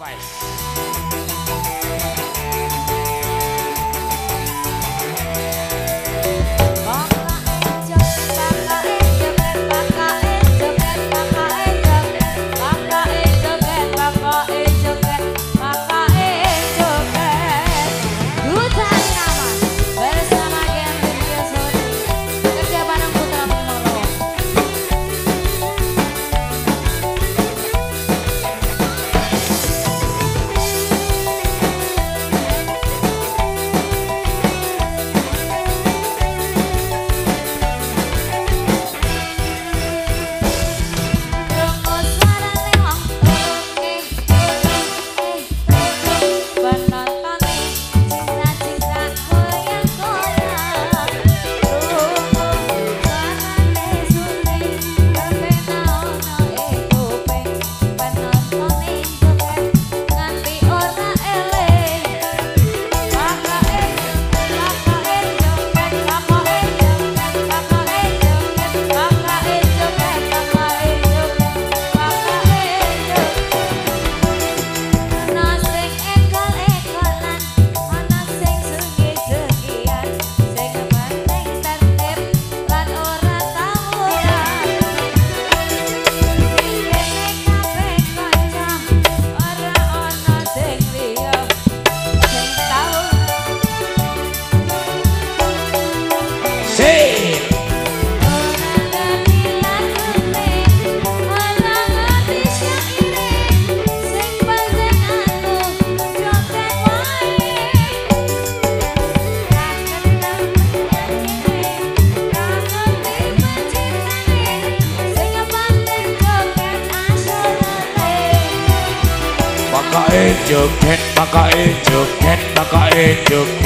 Bye. Bakae joget, bakae baka e joget, bakae baka e joget.